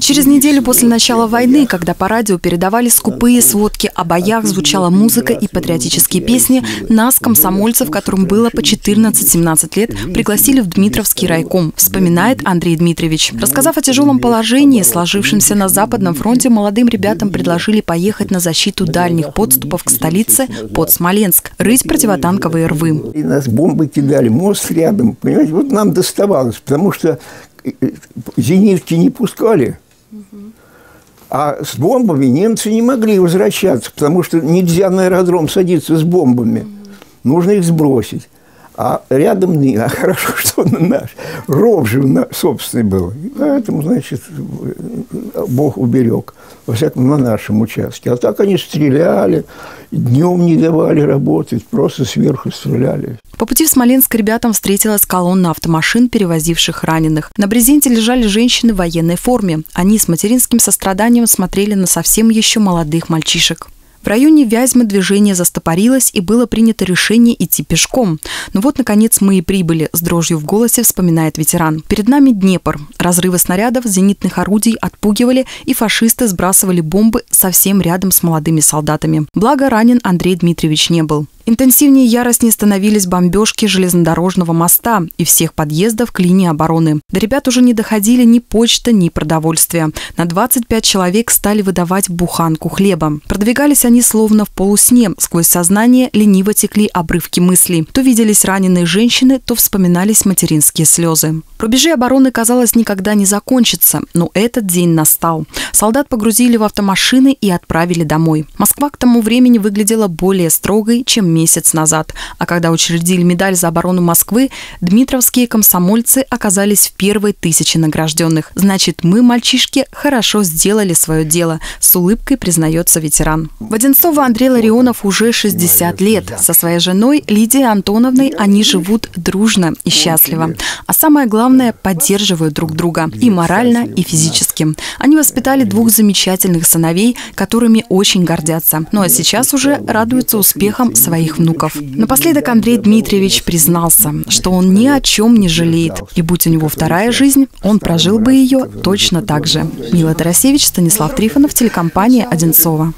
Через неделю после начала войны, когда по радио передавали скупые сводки о боях, звучала музыка и патриотические песни, нас, комсомольцев, которым было по 14-17 лет, пригласили в Дмитровский райком, вспоминает Андрей Дмитриевич. Рассказав о тяжелом положении, сложившемся на Западном фронте, молодым ребятам предложили поехать на защиту дальних подступов к столице под Смоленск, рыть противотанковые рвы. И нас бомбы кидали, мост рядом, понимаете, вот нам доставалось, потому что зенитки не пускали. А с бомбами немцы не могли возвращаться, потому что нельзя на аэродром садиться с бомбами. Нужно их сбросить. А рядом не, а хорошо, что он наш. Ров же собственный был. И поэтому, значит, Бог уберег. Во всяком, на нашем участке. А так они стреляли, днем не давали работать, просто сверху стреляли. По пути в Смоленск ребятам встретилась колонна автомашин, перевозивших раненых. На брезенте лежали женщины в военной форме. Они с материнским состраданием смотрели на совсем еще молодых мальчишек. В районе Вязьмы движение застопорилось и было принято решение идти пешком. Но вот, наконец, мы и прибыли, с дрожью в голосе вспоминает ветеран. Перед нами Днепр. Разрывы снарядов, зенитных орудий отпугивали, и фашисты сбрасывали бомбы совсем рядом с молодыми солдатами. Благо, ранен Андрей Дмитриевич не был. Интенсивнее яростнее становились бомбежки железнодорожного моста и всех подъездов к линии обороны. До ребят уже не доходили ни почта, ни продовольствия. На 25 человек стали выдавать буханку хлеба. Продвигались они словно в полусне. Сквозь сознание лениво текли обрывки мыслей. То виделись раненые женщины, то вспоминались материнские слезы. Рубежи обороны, казалось, никогда не закончатся, но этот день настал. Солдат погрузили в автомашины и отправили домой. Москва к тому времени выглядела более строгой, чем месяц назад. А когда учредили медаль за оборону Москвы, дмитровские комсомольцы оказались в первой тысяче награжденных. Значит, мы, мальчишки, хорошо сделали свое дело, с улыбкой признается ветеран. В Одинцово Андрей Ларионов уже 60 лет. Со своей женой Лидией Антоновной они живут дружно и счастливо. А самое главное, поддерживают друг друга и морально, и физически. Они воспитали двух замечательных сыновей, которыми очень гордятся. Ну а сейчас уже радуются успехам своих внуков. Напоследок Андрей Дмитриевич признался, что он ни о чем не жалеет, и будь у него вторая жизнь, он прожил бы ее точно так же. Мила Тарасевич, Станислав Трифонов, телекомпания «Одинцова».